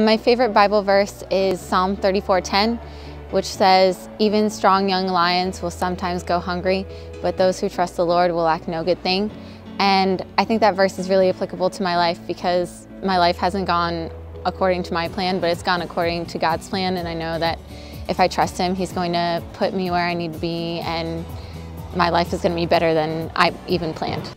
My favorite Bible verse is Psalm 34:10, which says, "Even strong young lions will sometimes go hungry, but those who trust the Lord will lack no good thing." And I think that verse is really applicable to my life because my life hasn't gone according to my plan, but it's gone according to God's plan, and I know that if I trust Him, He's going to put me where I need to be, and my life is going to be better than I even planned.